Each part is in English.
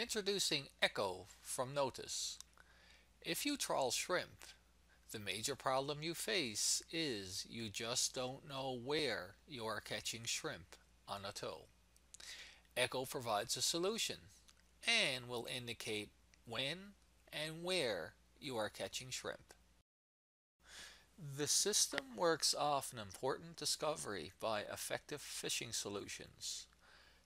Introducing Echo from Notus. If you trawl shrimp, the major problem you face is you just don't know where you are catching shrimp on a tow. Echo provides a solution and will indicate when and where you are catching shrimp. The system works off an important discovery by Effective Fishing Solutions.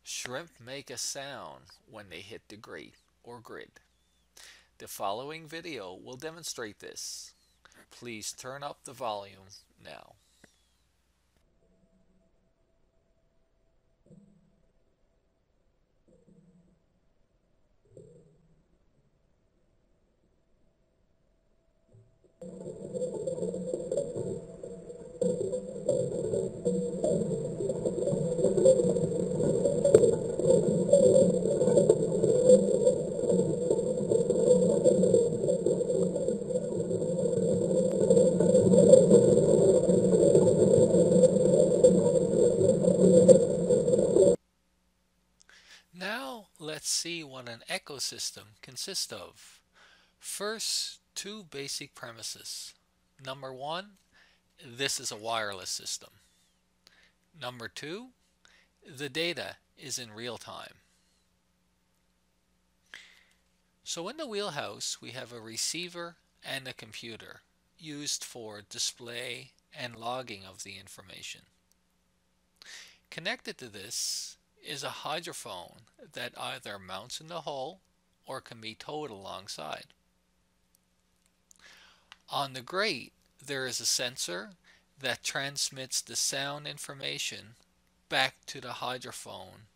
Shrimp make a sound when they hit the grate or grid. The following video will demonstrate this. Please turn up the volume now. Let's see what an Echo system consists of. First, two basic premises. Number one, this is a wireless system. Number two, the data is in real time. So in the wheelhouse we have a receiver and a computer used for display and logging of the information. Connected to this is a hydrophone that either mounts in the hull or can be towed alongside. On the grate there is a sensor that transmits the sound information back to the hydrophone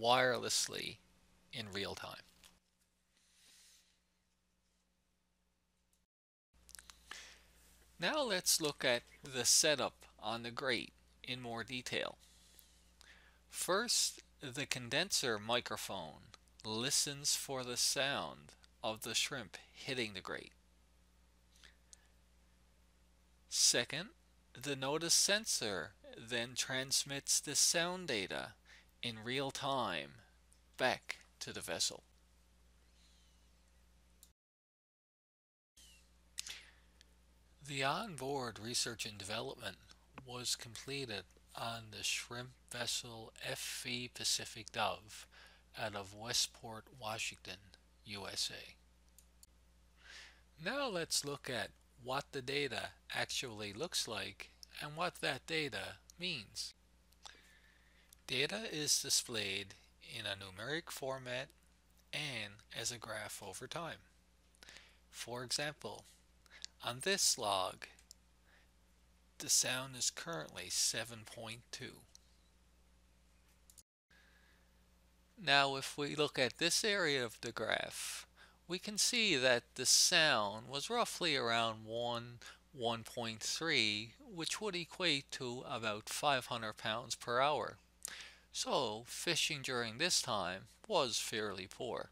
wirelessly in real time. Now let's look at the setup on the grate in more detail. First, the condenser microphone listens for the sound of the shrimp hitting the grate. Second, the Notus sensor then transmits the sound data in real time back to the vessel. The onboard research and development was completed on the shrimp vessel FV Pacific Dove out of Westport, Washington, USA. Now let's look at what the data actually looks like and what that data means. Data is displayed in a numeric format and as a graph over time. For example, on this log, the sound is currently 7.2. Now if we look at this area of the graph, we can see that the sound was roughly around 1, 1.3, which would equate to about 500 pounds per hour. So fishing during this time was fairly poor.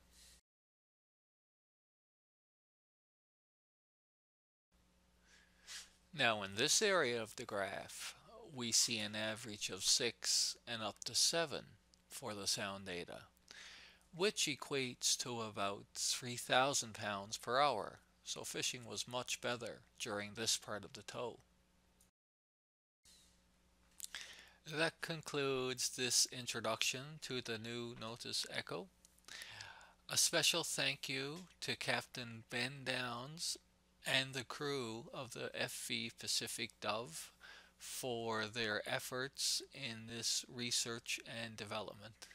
Now in this area of the graph, we see an average of 6 and up to 7 for the sound data, which equates to about 3,000 pounds per hour. So fishing was much better during this part of the tow. That concludes this introduction to the new Notus Echo. A special thank you to Captain Ben Downs and the crew of the FV Pacific Dove for their efforts in this research and development.